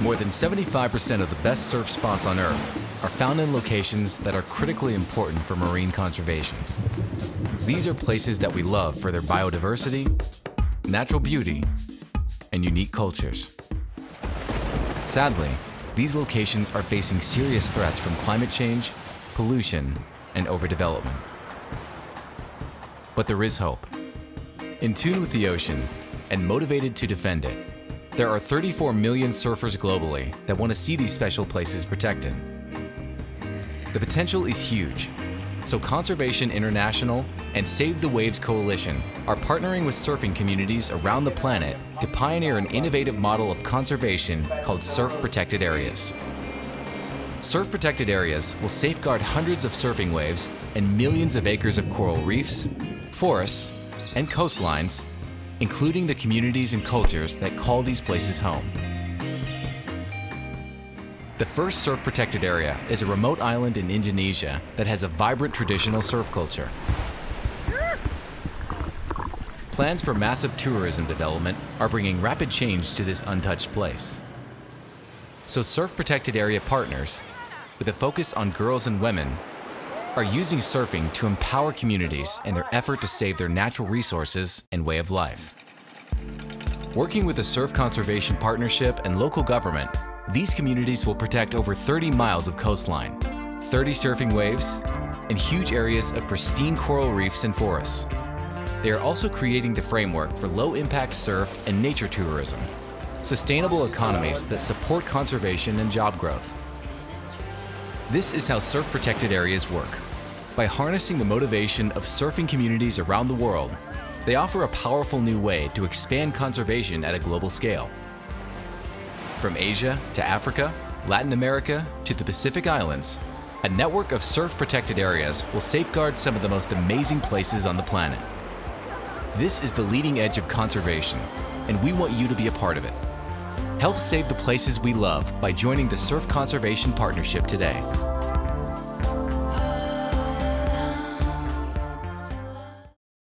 More than 75% of the best surf spots on Earth are found in locations that are critically important for marine conservation. These are places that we love for their biodiversity, natural beauty, and unique cultures. Sadly, these locations are facing serious threats from climate change, pollution, and overdevelopment. But there is hope. In tune with the ocean and motivated to defend it, there are 34 million surfers globally that want to see these special places protected. The potential is huge, so Conservation International and Save the Waves Coalition are partnering with surfing communities around the planet to pioneer an innovative model of conservation called Surf Protected Areas. Surf Protected Areas will safeguard hundreds of surfing waves and millions of acres of coral reefs, forests, and coastlines, including the communities and cultures that call these places home. The first surf protected area is a remote island in Indonesia that has a vibrant traditional surf culture. Plans for massive tourism development are bringing rapid change to this untouched place. So surf protected area partners, with a focus on girls and women, are using surfing to empower communities in their effort to save their natural resources and way of life. Working with the Surf Conservation Partnership and local government, these communities will protect over 30 miles of coastline, 30 surfing waves, and huge areas of pristine coral reefs and forests. They are also creating the framework for low-impact surf and nature tourism, sustainable economies that support conservation and job growth. This is how surf-protected areas work. By harnessing the motivation of surfing communities around the world, they offer a powerful new way to expand conservation at a global scale. From Asia to Africa, Latin America to the Pacific Islands, a network of surf-protected areas will safeguard some of the most amazing places on the planet. This is the leading edge of conservation, and we want you to be a part of it. Help save the places we love by joining the Surf Conservation Partnership today.